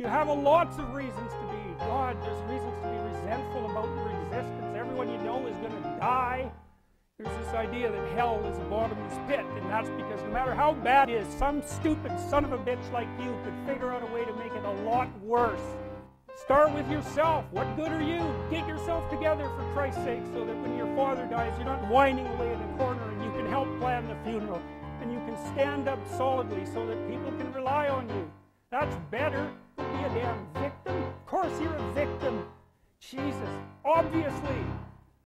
You have a lots of reasons to be. God, there's reasons to be resentful about your existence. Everyone you know is going to die. There's this idea that hell is a bottomless pit, and that's because no matter how bad it is, some stupid son of a bitch like you could figure out a way to make it a lot worse. Start with yourself. What good are you? Get yourself together for Christ's sake so that when your father dies, you're not whining away in a corner and you can help plan the funeral. And you can stand up solidly so that people can rely on you. That's better than be a damn victim. Of course you're a victim. Jesus, obviously.